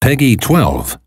Peggy 12.